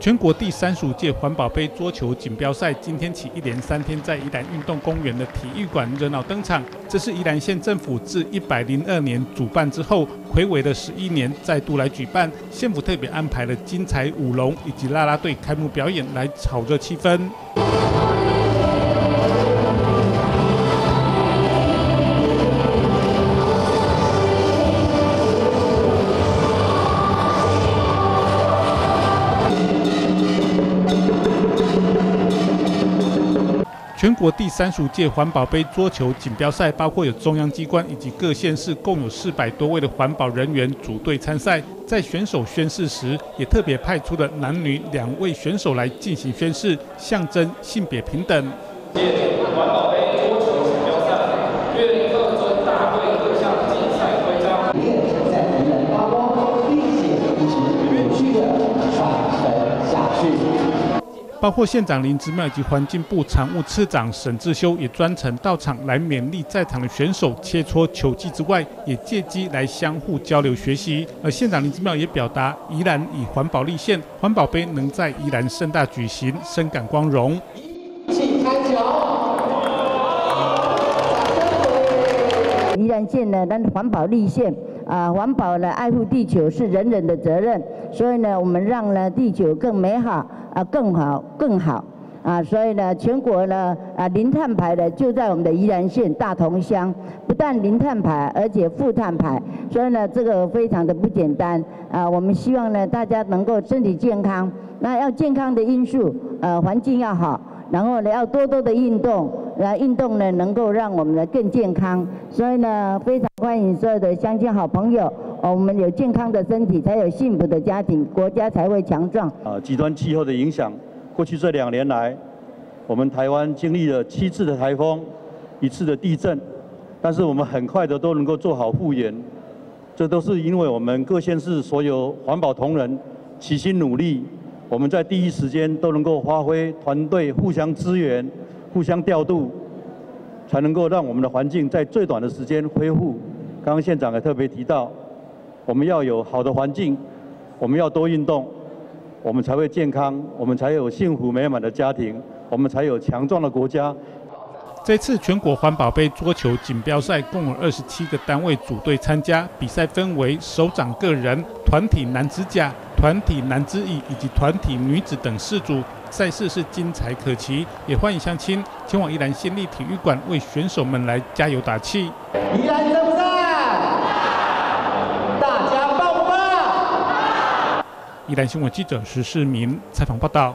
全国第三十五届环保杯桌球锦标赛今天起一连三天在宜兰运动公园的体育馆热闹登场。这是宜兰县政府自一百零二年主办之后，魁违了十一年再度来举办。县府特别安排了精彩舞龙以及啦啦队开幕表演来炒热气氛。全国第三十五届环保杯桌球锦标赛，包括有中央机关以及各县市共有四百多位的环保人员组队参赛。在选手宣誓时，也特别派出了男女两位选手来进行宣誓，象征性别平等。包括县长林之妙以及环境部常务次长沈志修也专程到场来勉励在场的选手切磋球技之外，也借机来相互交流学习。而县长林之妙也表达，宜兰以环保立县，环保杯能在宜兰盛大举行，深感光荣。请开球。宜兰县呢，咱环保立县啊，环保呢，爱护地球是人人的责任，所以呢，我们让呢地球更美好。啊，更好，更好，啊，所以呢，全国呢，啊，零碳排的就在我们的宜兰县大同乡，不但零碳排，而且负碳排，所以呢，这个非常的不简单，啊，我们希望呢，大家能够身体健康，那要健康的因素，呃，环境要好，然后呢，要多多的运动，那运动呢，能够让我们呢更健康，所以呢，非常欢迎所有的乡亲好朋友。哦，我们有健康的身体，才有幸福的家庭，国家才会强壮。啊，极端气候的影响，过去这两年来，我们台湾经历了七次的台风，一次的地震，但是我们很快的都能够做好复原，这都是因为我们各县市所有环保同仁齐心努力，我们在第一时间都能够发挥团队互相支援、互相调度，才能够让我们的环境在最短的时间恢复。刚刚县长也特别提到。我们要有好的环境，我们要多运动，我们才会健康，我们才有幸福美满的家庭，我们才有强壮的国家。这次全国环保杯桌球锦标赛共有二十七个单位组队参加，比赛分为首长个人、团体男子甲、团体男子乙以及团体女子等四组。赛事是精彩可期，也欢迎乡亲前往宜兰县立体育馆为选手们来加油打气。宜兰正赛。宜兰新闻记者石世明采访报道。